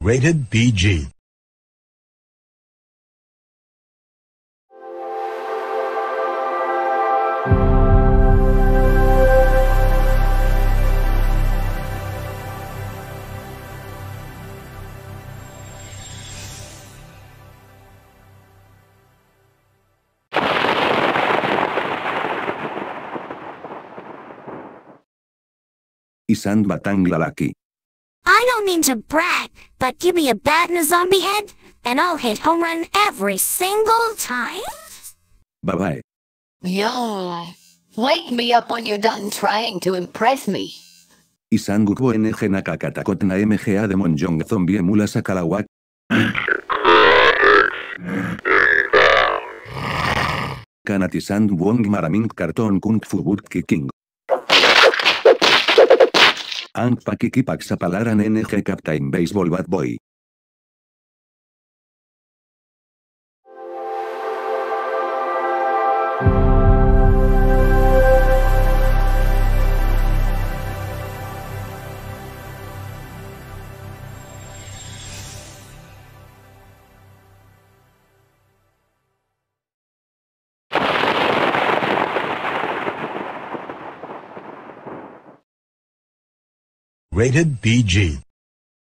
Rated PG. Isand Batang Lalaki. I don't mean to brag, but give me a bat and a zombie head, and I'll hit home run every single time. Bye-bye. Yo, wake me up when you're done trying to impress me. Isand Gukbo NG Nakakatakot na MGA de Monjong Zombie Emula Sakalawak. Kanatisand Wong Maraming Cartoon Kung Fu Boot King. Ang Pakiki Paxapalaran NG Captain Baseball Bad Boy. Rated PG.